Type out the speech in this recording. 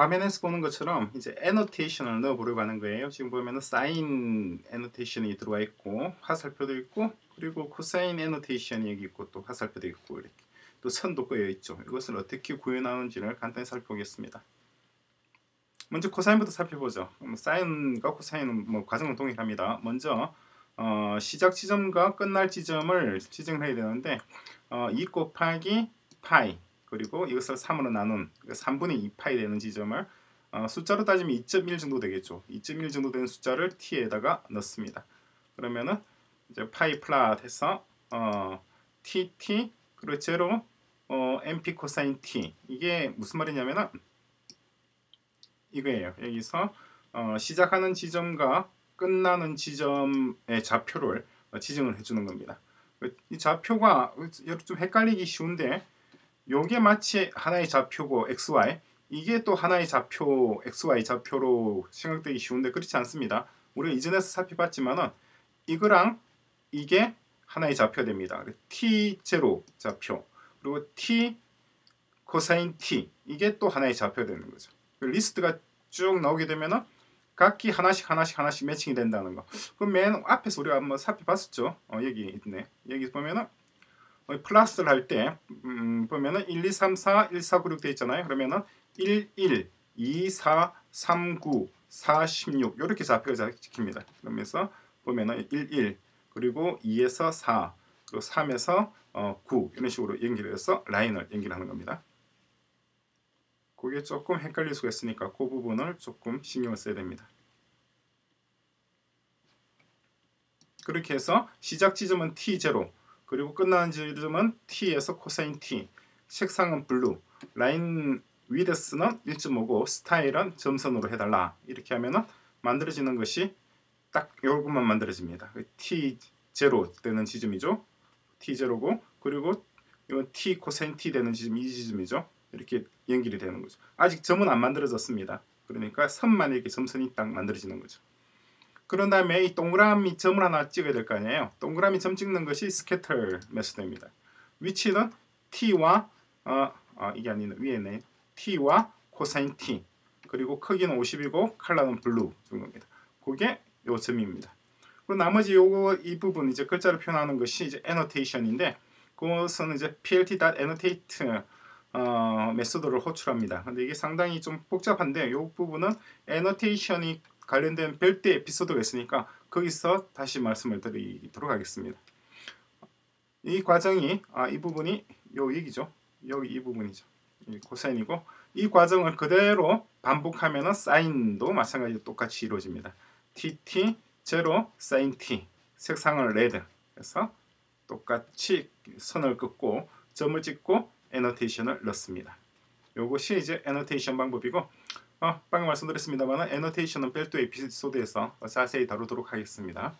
화면에서 보는 것처럼 이제 annotation을 넣어 보려고 하는 거예요. 지금 보면은 사인 annotation이 들어와 있고 화살표도 있고 그리고 코사인 annotation이 여기 있고 또 화살표도 있고 이렇게 또 선도 그여 있죠. 이것을 어떻게 구현하는지를 간단히 살펴보겠습니다. 먼저 코사인부터 살펴보죠. 사인과 코사인은 뭐 과정은 동일합니다. 먼저 어, 시작 지점과 끝날 지점을 지정을 해야 되는데 어, 2 곱하기 파이 그리고 이것을 3으로 나눈 3분의 그러니까 2파이 되는 지점을 어, 숫자로 따지면 2.1 정도 되겠죠. 2.1 정도 되는 숫자를 t에다가 넣습니다. 그러면은 이제 파이 플랫 해서 어, tt 그리고 제로 어, mp 코사인 t 이게 무슨 말이냐면은 이거예요. 여기서 어, 시작하는 지점과 끝나는 지점의 좌표를 지정을 해주는 겁니다. 이 좌표가 좀 헷갈리기 쉬운데 요게 마치 하나의 좌표고 xy 이게 또 하나의 좌표 xy 좌표로 생각되기 쉬운데 그렇지 않습니다. 우리가 이전에서 살펴봤지만은 이거랑 이게 하나의 좌표 됩니다. t0 좌표 그리고 t 코사인 t 이게 또 하나의 좌표 되는 거죠. 그 리스트가 쭉 나오게 되면은 각기 하나씩 하나씩 하나씩 매칭이 된다는 거. 그럼 맨 앞에서 우리가 한번 살펴봤었죠. 어, 여기 있네. 여기 보면은 어, 플러스를 할때 음, 보면은 1, 2, 3, 4, 1, 4, 9, 6 되어 있잖아요. 그러면은 1, 1, 2, 4, 3, 9, 4, 16 이렇게 좌표가 찍힙니다. 그러면서 보면은 1, 1 그리고 2에서 4 그리고 3에서 어, 9 이런 식으로 연결해서 라인을 연결하는 겁니다. 그게 조금 헷갈릴 수가 있으니까 그 부분을 조금 신경을 써야 됩니다. 그렇게 해서 시작 지점은 T0 그리고 끝나는 지점은 t에서 코사인 t 색상은 blue line width는 1.5고 스타일은 점선으로 해달라. 이렇게 하면은 만들어지는 것이 딱 요것만 만들어집니다. t0 되는 지점이죠. T0고 그리고 이건 t 코사인 t 되는 지점 이 지점이죠. 이렇게 연결이 되는 거죠. 아직 점은 안 만들어졌습니다. 그러니까 선만 이렇게 점선이 딱 만들어지는 거죠 그런 다음에 이 동그라미 점을 하나 찍어야 될 거 아니에요. 동그라미 점 찍는 것이 scatter method입니다. 위치는 t와 어, 어 이게 아니네 위에 있네 t와 코사인 t 그리고 크기는 50이고 컬러는 blue 정도입니다. 그게 요 점입니다. 그리고 나머지 요거 이 부분 이제 글자를 표현하는 것이 이제 annotation인데 그것은 이제 plt.annotate 어, 메소드를 호출합니다. 근데 이게 상당히 좀 복잡한데 이 부분은 annotation이 관련된 별대 에피소드가 있으니까 거기서 다시 말씀을 드리도록 하겠습니다. 이 과정이 아, 이 부분이 요 얘기죠. 여기 이 부분이죠. 이 코사인이고 이 과정을 그대로 반복하면 사인도 마찬가지로 똑같이 이루어집니다. tt 제로 사인 t 색상을 red 해서 똑같이 선을 긋고 점을 찍고 annotation을 넣습니다. 이것이 이제 annotation 방법이고 어, 방금 말씀드렸습니다만 annotation은 별도 에피소드에서 자세히 다루도록 하겠습니다.